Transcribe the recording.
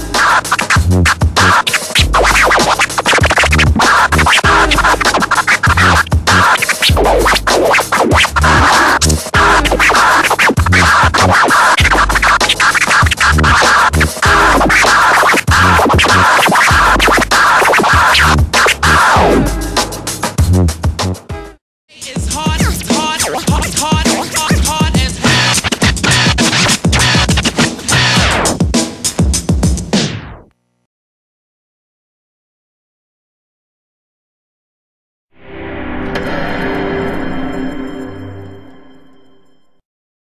Ah!